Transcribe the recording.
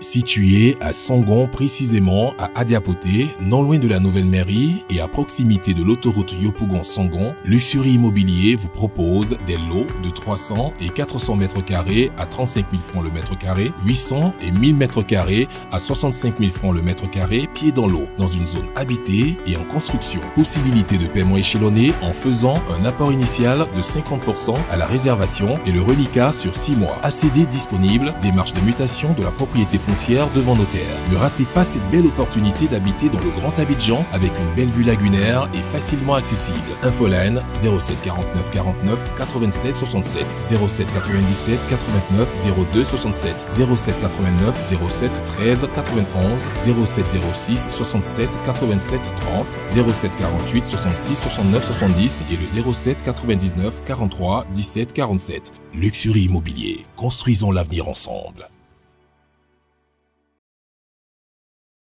Situé à Sangon, précisément à Adiapoté, non loin de la nouvelle mairie et à proximité de l'autoroute Yopougon-Sangon, Luxury Immobilier vous propose des lots de 300 et 400 mètres carrés à 35 000 francs le mètre carré, 800 et 1000 mètres carrés à 65 000 francs le mètre carré, pied dans l'eau, dans une zone habitée et en construction. Possibilité de paiement échelonné en faisant un apport initial de 50% à la réservation et le reliquat sur 6 mois. ACD disponible, démarche de mutation de la propriété foncière devant notaire. Ne ratez pas cette belle opportunité d'habiter dans le Grand Abidjan avec une belle vue lagunaire et facilement accessible. Infoline 07 49 49 96 67 07 97 89 02 67 07 89 07 13 91 07 06 67 87 30 07 48 66 69 70 et le 07 99 43 17 47. Luxury Immobilier. Construisons l'avenir ensemble.